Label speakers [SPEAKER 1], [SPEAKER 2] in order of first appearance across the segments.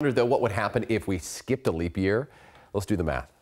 [SPEAKER 1] wonder though what would happen if we skipped a leap year. Let's do the math.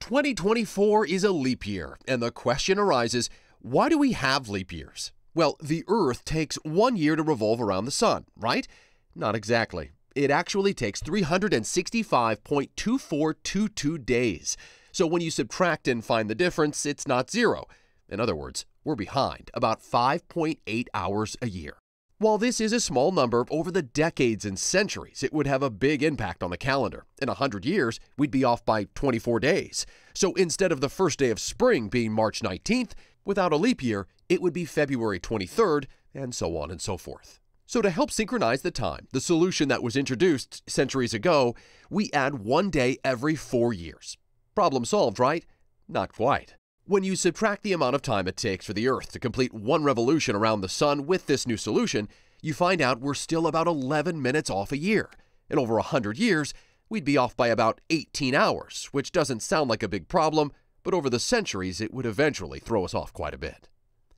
[SPEAKER 2] 2024 is a leap year, and the question arises why do we have leap years? Well, the Earth takes one year to revolve around the Sun, right? Not exactly. It actually takes 365.2422 days. So when you subtract and find the difference, it's not zero. In other words, we're behind about 5.8 hours a year. While this is a small number, over the decades and centuries, it would have a big impact on the calendar. In 100 years, we'd be off by 24 days. So instead of the first day of spring being March 19th, without a leap year, it would be February 23rd, and so on and so forth. So, to help synchronize the time, the solution that was introduced centuries ago, we add one day every four years. Problem solved, right? Not quite. When you subtract the amount of time it takes for the Earth to complete one revolution around the Sun with this new solution, you find out we're still about 11 minutes off a year. In over 100 years, we'd be off by about 18 hours, which doesn't sound like a big problem, but over the centuries, it would eventually throw us off quite a bit.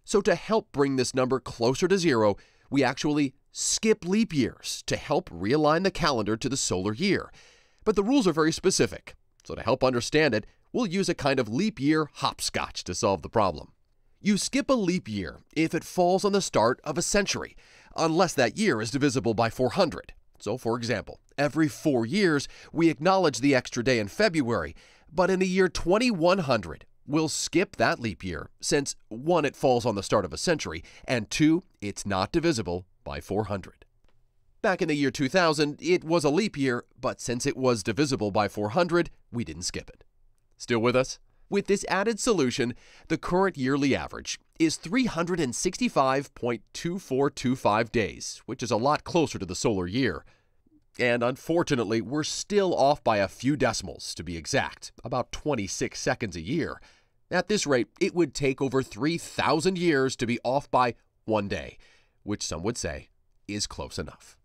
[SPEAKER 2] So, to help bring this number closer to zero, we actually skip leap years to help realign the calendar to the solar year. But the rules are very specific, so to help understand it, we'll use a kind of leap year hopscotch to solve the problem. You skip a leap year if it falls on the start of a century, unless that year is divisible by 400. So, for example, every four years, we acknowledge the extra day in February, but in the year 2100, we'll skip that leap year, since one, it falls on the start of a century, and two, it's not divisible by 400. Back in the year 2000, it was a leap year, but since it was divisible by 400, we didn't skip it. Still with us? With this added solution, the current yearly average is 365.2425 days, which is a lot closer to the solar year. And unfortunately, we're still off by a few decimals, to be exact, about 26 seconds a year. At this rate, it would take over 3,000 years to be off by one day, which some would say is close enough.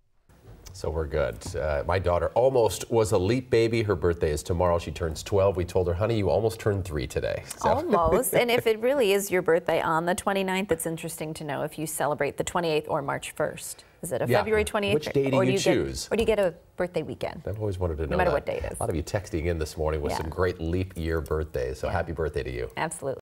[SPEAKER 1] So we're good. Uh, my daughter almost was a leap baby. Her birthday is tomorrow. She turns 12. We told her, honey, you almost turned three today.
[SPEAKER 3] So. Almost. and if it really is your birthday on the 29th, it's interesting to know if you celebrate the 28th or March 1st. Is it a yeah. February 28th?
[SPEAKER 1] Which day do
[SPEAKER 3] or
[SPEAKER 1] you,
[SPEAKER 3] you
[SPEAKER 1] choose?
[SPEAKER 3] Get, or do you get a birthday weekend?
[SPEAKER 1] I've always wanted to know
[SPEAKER 3] No matter
[SPEAKER 1] that.
[SPEAKER 3] what day it is.
[SPEAKER 1] A lot of you texting in this morning with yeah. some great leap year birthdays. So yeah. happy birthday to you.
[SPEAKER 3] Absolutely.